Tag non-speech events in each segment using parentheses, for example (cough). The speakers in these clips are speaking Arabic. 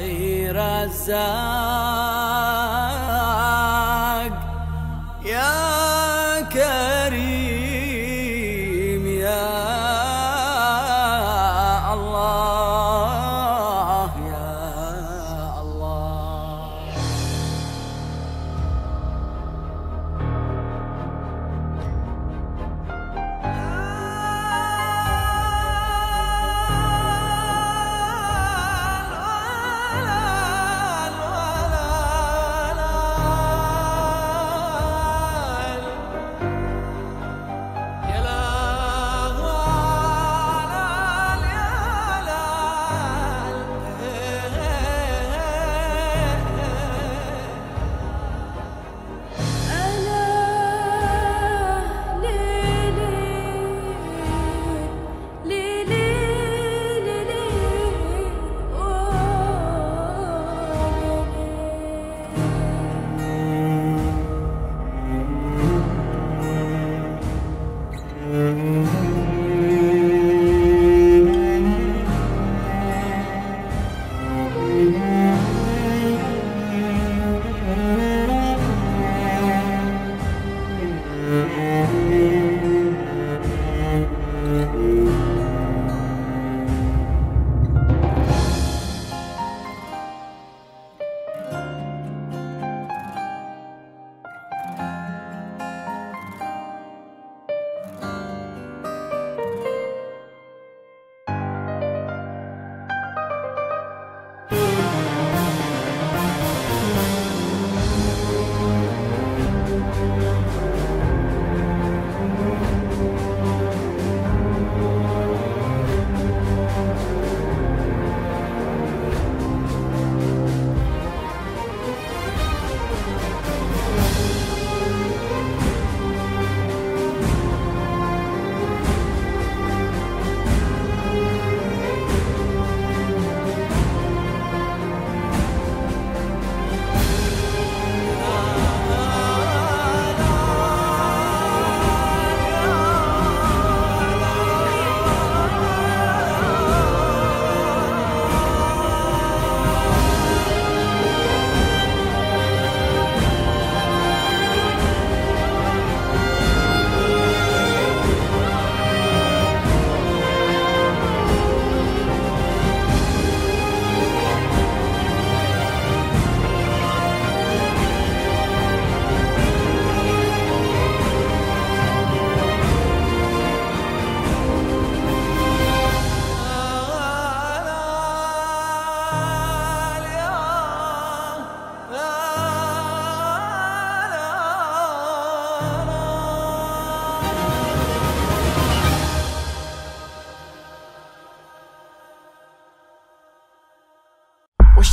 فتحي رزاق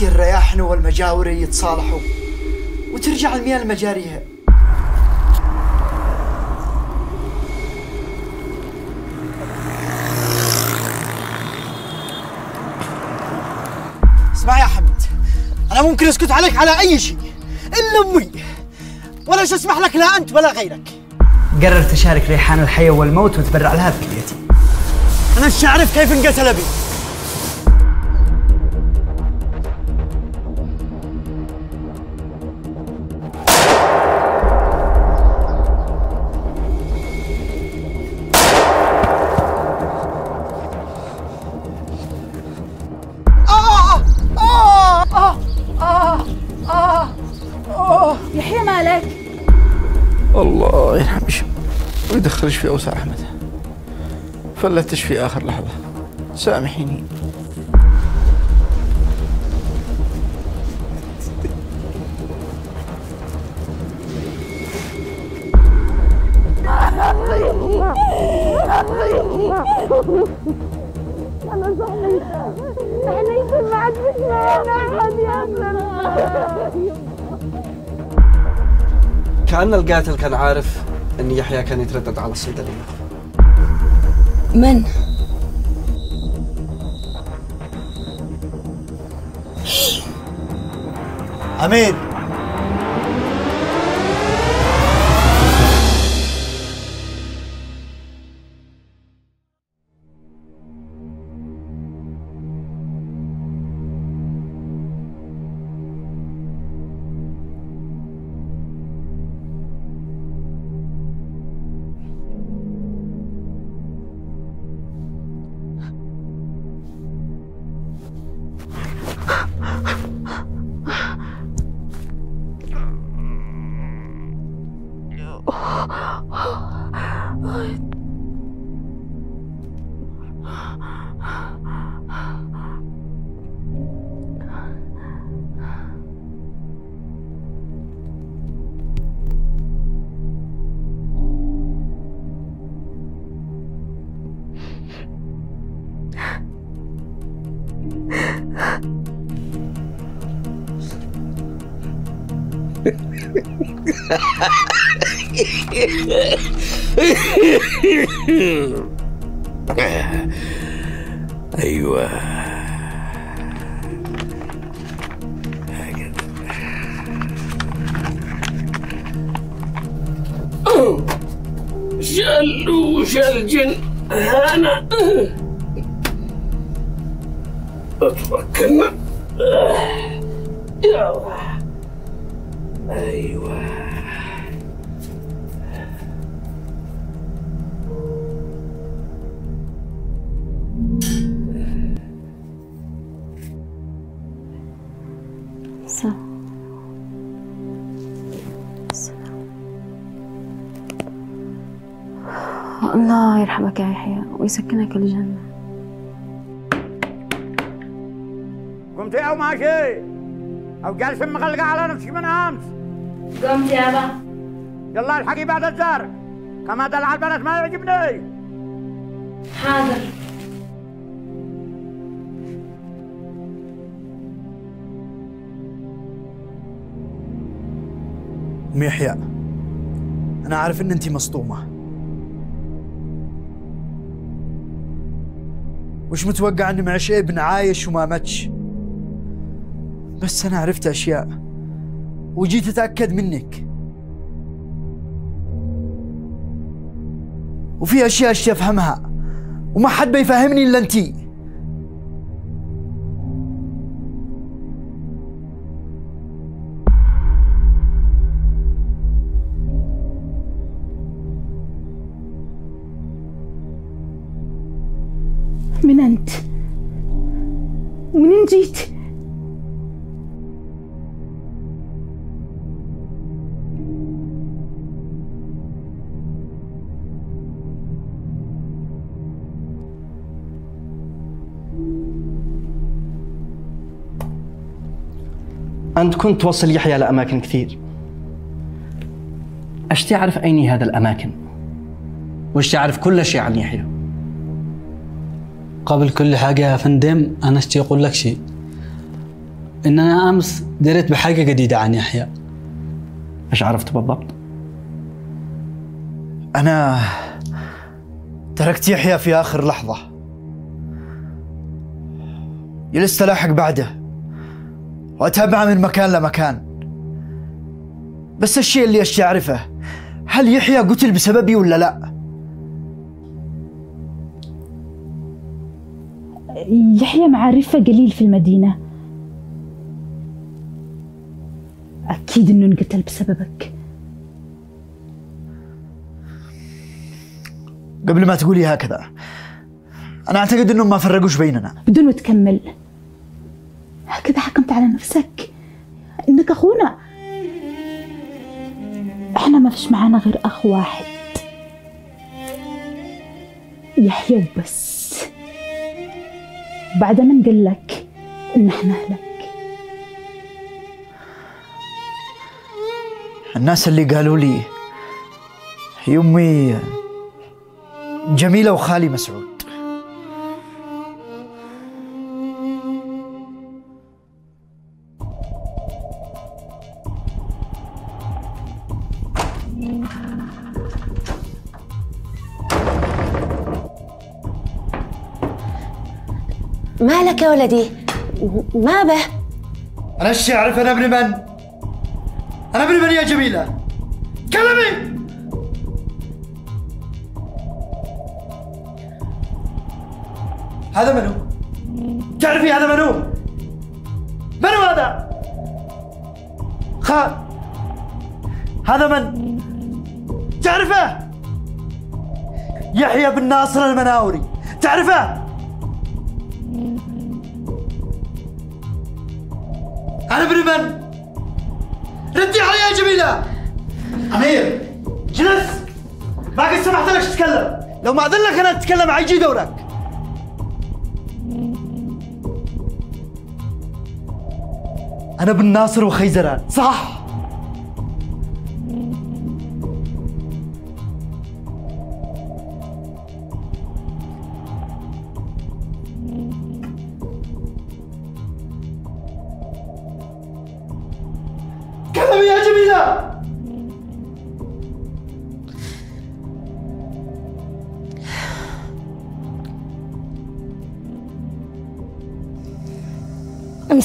وش الرياحن والمجاور يتصالحوا. وترجع المياه لمجاريها. اسمع يا حمد أنا ممكن أسكت عليك على أي شيء إلا أمي. ولا أسمح لك لا أنت ولا غيرك. قررت أشارك ريحان الحياة والموت وتبرع لها بكليتي. أنا إيش أعرف كيف انقتل أبي. ويدخلش في أوسع رحمته فلتش في آخر لحظة. سامحيني. كأن القاتل كان عارف أن يحيى كان يتردد على الصيدلية من؟ امين (laughs) أيوه. شلوش الجن؟ هنا أتركنا. أيوه. صح. الله يرحمك يا يحيى ويسكنك الجنة. قمت أو ماشي أو جالس مغلقة على نفسك من أمس. قمت يابا يلا الحقي بعد الزار كما دلع البنات ما يعجبني. حاضر. ام يحيى أنا عارف إن انت مصدومة. وش متوقع إني معش ابن عايش وما متش بس أنا عرفت أشياء. وجيت اتاكد منك. وفي أشياء اشتي افهمها وما حد بيفهمني إلا أنتي. أنت كنت توصل يحيى لأماكن كثير. أشتي أعرف أين هذا الأماكن؟ وأشتي أعرف كل شيء عن يحيى؟ قبل كل حاجة يا فندم أنا أشتي أقول لك شيء. إن أنا أمس دريت بحاجة جديدة عن يحيى. إيش عرفت بالضبط؟ أنا تركت يحيى في آخر لحظة. جلست ألاحق بعده. وأتابعه من مكان لمكان. بس الشيء اللي أشتي أعرفه هل يحيى قتل بسببي ولا لا؟ يحيى معارفه قليل في المدينة. أكيد إنه انقتل بسببك. قبل ما تقولي هكذا أنا أعتقد إنهم ما فرقوش بيننا. بدون ما تكمل. هكذا حكمت على نفسك. إنك أخونا. إحنا ما فيش معانا غير أخ واحد. يحيى وبس. بعد من قال لك إن إحنا أهلك. الناس اللي قالوا لي هي أمي جميلة وخالي مسعود. مالك يا ولدي ما به أنا إيش أعرف أنا ابن من؟ أنا ابن من يا جميلة؟ كلمي هذا منو؟ تعرفي هذا منو؟ منو هذا؟ خال هذا من؟ تعرفه؟ يحيى بن ناصر المناوري تعرفه؟ أنا ابن من؟ ردي علي يا جميلة. أمير. جلس. ما قد سمحت لك تتكلم. لو ما أذن لك أنا أتكلم عيجي دورك. أنا ابن ناصر وخيزران صح؟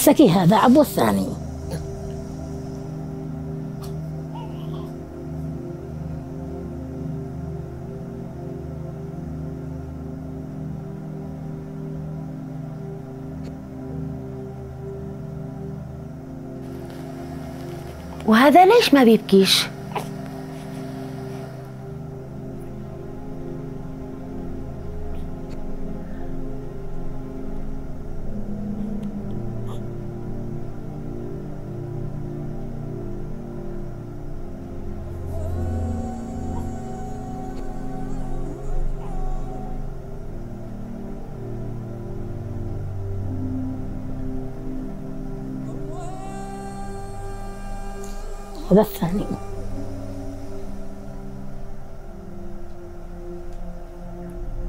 امسكي هذا عبو الثاني. وهذا ليش ما بيبكيش؟ الثاني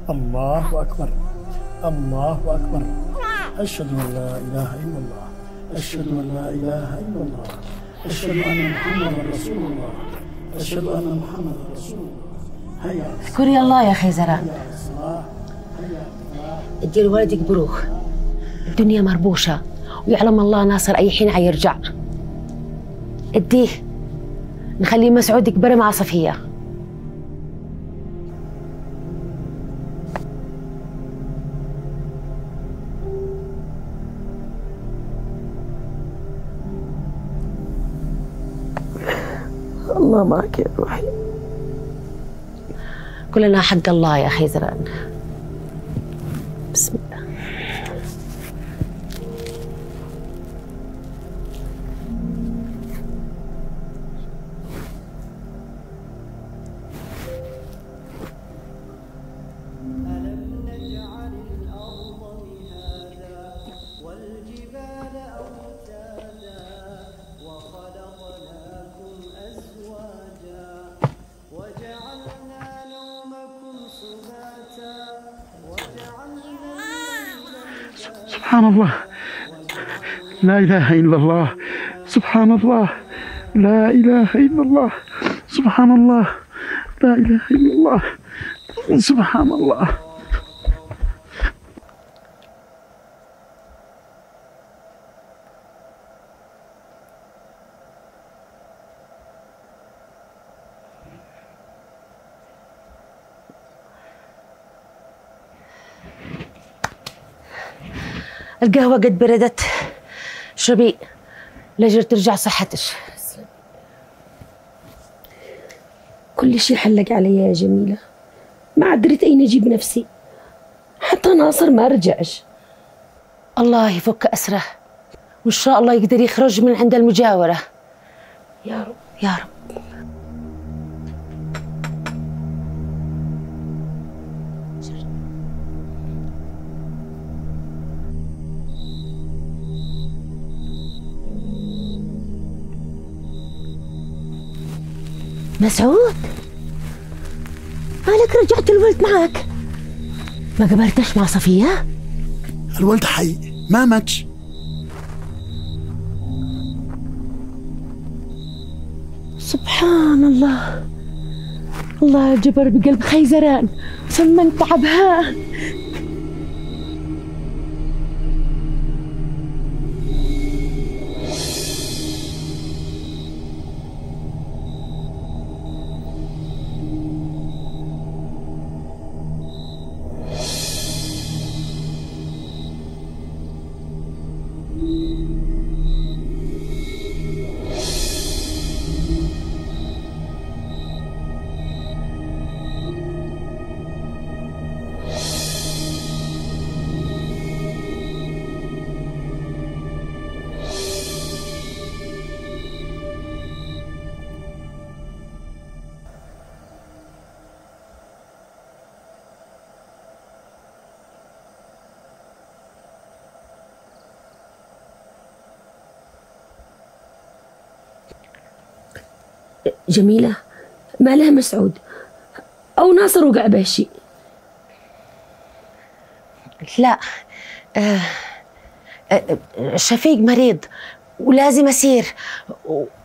الله أكبر. الله أكبر. أشهد أن لا إله إلا الله. أشهد أن لا إله إلا الله. أشهد أن محمدا رسول الله. أشهد أن محمدا رسول الله. هيا اذكري الله يا خيزران ادي لولدك بروح. الدنيا مربوشة. ويعلم الله ناصر أي حين حيرجع اديه. نخلي مسعود يكبر مع صفية. الله معك يا روحي. كلنا حق الله يا خيزران. بسم الله. لا إله إلا الله. سبحان الله لا إله إلا الله. سبحان الله لا إله إلا الله. سبحان الله القهوة قد بردت. اشربي لجر ترجع صحتك. كل شيء حلق علي يا جميلة. ما عدرت أين أجيب نفسي. حتى ناصر ما رجعش. الله يفك أسره. وإن شاء الله يقدر يخرج من عند المجاورة. يا رب. يا رب. مسعود؟ مالك رجعت الولد معك؟ ما قبلتش مع صفية؟ الولد حي ما ماتش. سبحان الله. الله جبر بقلب خيزران. ثم تعبها جميلة ما لها مسعود أو ناصر وقع به شيء لا آه آه شفيق مريض ولازم أسير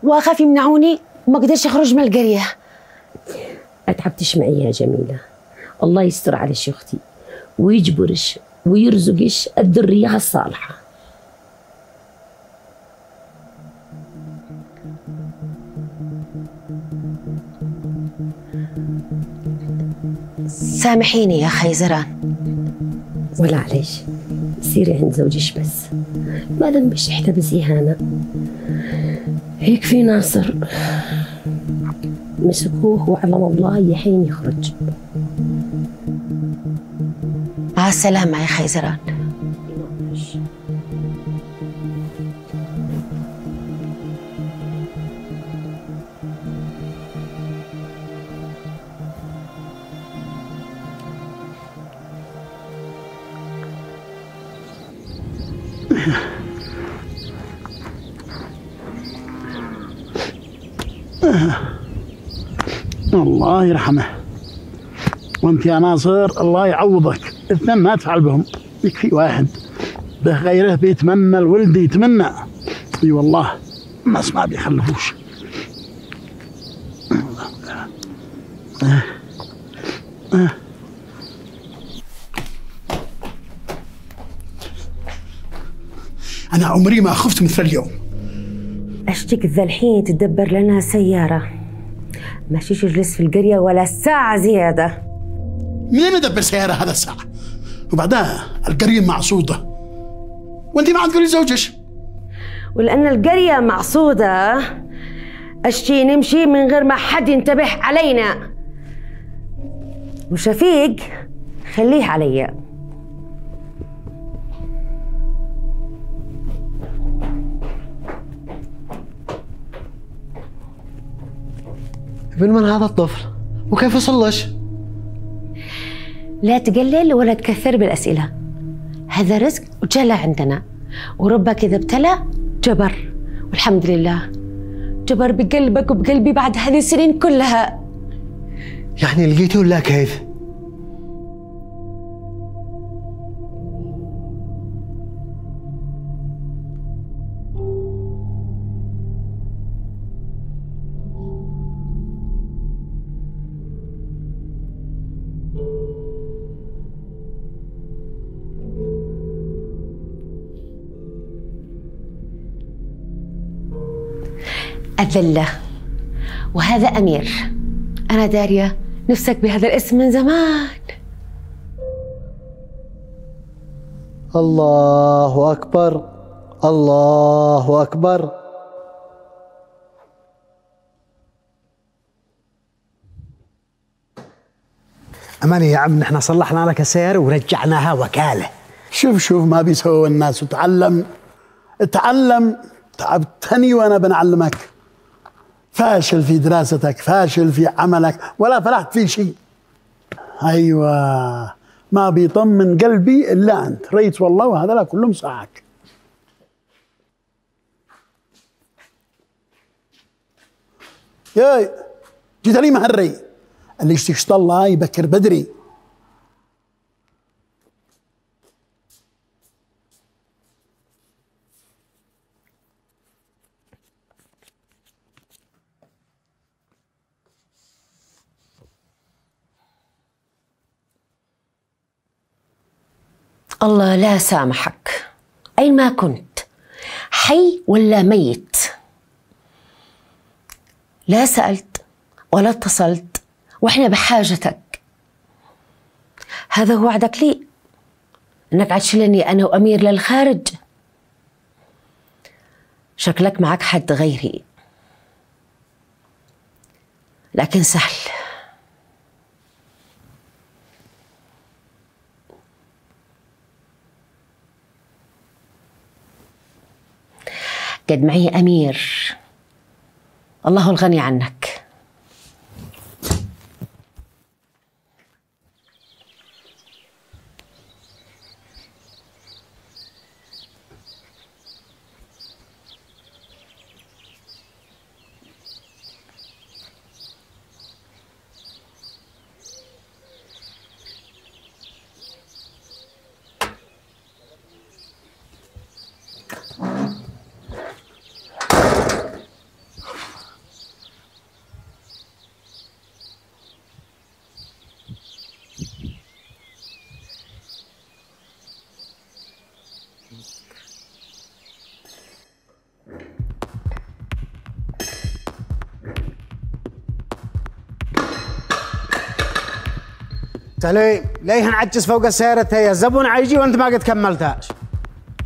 وأخاف يمنعوني وما أقدرش أخرج من القرية. أتعبتش معي يا جميلة الله يستر عليش يا أختي ويجبرش ويرزقش الذرية الصالحة. سامحيني يا خيزران. ولا عليش سيري عند زوجك بس. ما ذنبش احتبس إهانة هيك في ناصر. مسكوه وعلم الله يحين يخرج. مع السلامة يا خيزران. الله يرحمه. وانت يا ناصر الله يعوضك. اثنين ما تفعل بهم. يكفي واحد. به غيره بيتمنى الولد يتمنى. اي والله. الناس ما بيخلفوش. أنا عمري ما خفت مثل اليوم. أشتك ذا الحين تدبر لنا سيارة. ماشيش يجلس في القرية ولا ساعة زيادة. مين يدبر سيارة هذا الساعة؟ وبعدها القرية معصودة. وانت ما عاد تقولي زوجك ولأن القرية معصودة أشتي نمشي من غير ما حد ينتبه علينا. وشفيق خليه عليا ابن من هذا الطفل؟ وكيف وصلش؟ لا تقلل ولا تكثر بالأسئلة هذا رزق وجلى عندنا وربك إذا ابتلى جبر والحمد لله جبر بقلبك وبقلبي بعد هذه السنين كلها يعني لقيته ولا كيف؟ أذلة وهذا أمير. أنا دارية نفسك بهذا الاسم من زمان. الله أكبر. الله أكبر. أماني يا عم نحن صلحنا لك السيارة ورجعناها وكالة. شوف شوف ما بيسووا الناس. وتعلم اتعلم تعبتني وأنا بنعلمك. فاشل في دراستك فاشل في عملك ولا فلحت في شيء. أيوه. ما بيطمن قلبي إلا أنت. ريت والله وهذا كلهم صاعك. ياي جيت لي مهري. اللي يشتغل الله يبكر بدري. الله لا سامحك. أين ما كنت؟ حي ولا ميت؟ لا سألت ولا اتصلت وإحنا بحاجتك. هذا هو وعدك لي؟ إنك عتشلني أنا وأمير للخارج؟ شكلك معك حد غيري. لكن سهل. قد معي أمير. الله الغني عنك. سليم ليه نعجز فوق السيارة هي الزبون عيجي وانت ما قد كملتهاش.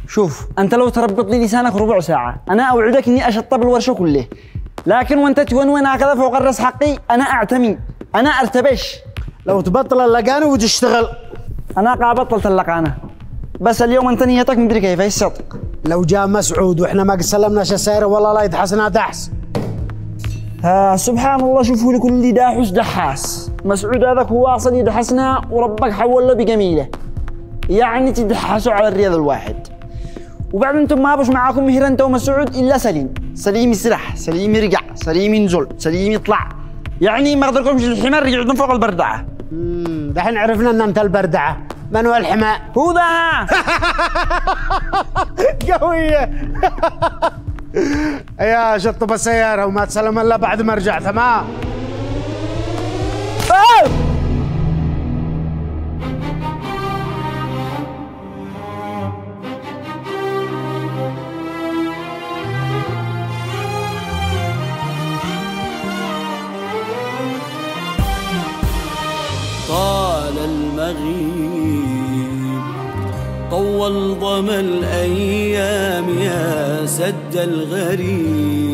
شوف. أنت لو تربط لي لسانك ربع ساعة أنا أوعدك إني أشطب الورشة كله. لكن وأنت تونون هكذا فوق الرأس حقي أنا أعتمي أنا أرتبش. لو تبطل اللقانه وتشتغل أنا قاعد بطلت اللقانه بس اليوم أنت نيتك مدري كيف إيش صدق؟ لو جاء مسعود وإحنا ما قد سلمناش السيارة والله لا يدحسنا دحس. آه سبحان الله شوفوا لكل داحس دحاس. مسعود هذاك هو أصلا يدحسنا وربك حول له بجميله. يعني تدحسوا على الرياض الواحد. وبعد أنتم ما بش معاكم مهر انت ومسعود إلا سليم. سليم يسرح سليم يرجع سليم ينزل سليم يطلع. يعني ما قدركمش الحمار يقعدون فوق البردعة. دحين عرفنا إن أنت البردعة. من هو الحماء هو ذا. (laughs) قوية (laughs) يا شطب السيارة وما تسلم إلا بعد ما رجع تمام؟ طال المغيب طول ظما الأيام يا سد الغريب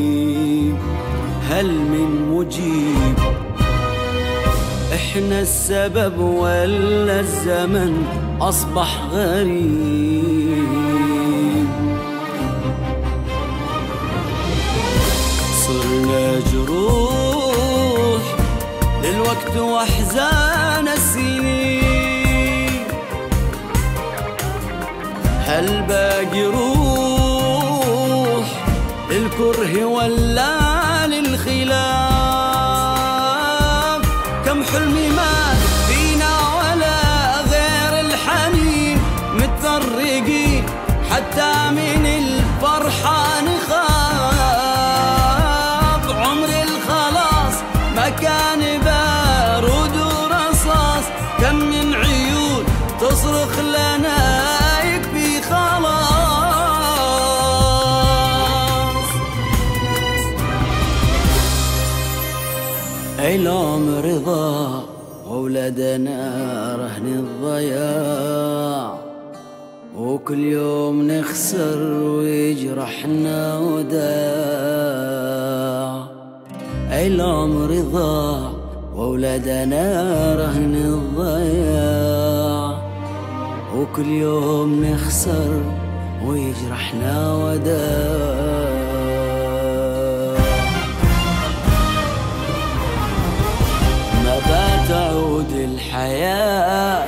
هل من مجيب؟ إحنا السبب ولا الزمن أصبح غريب. صرنا جروح للوقت وأحزان السنين. هل باقي روح للكره ولا للخلاف؟ حلمي وولدنا رهن الضياع. وكل يوم نخسر ويجرحنا وداع. إعلام رضا وولدنا رهن الضياع. وكل يوم نخسر ويجرحنا وداع. الحياة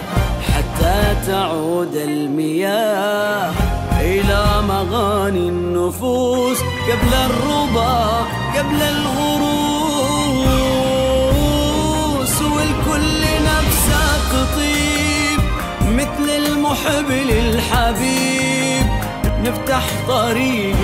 حتى تعود المياه إلى مغاني النفوس قبل الربا قبل الغروس. والكل نفسه تطيب مثل المحب للحبيب. نفتح طريق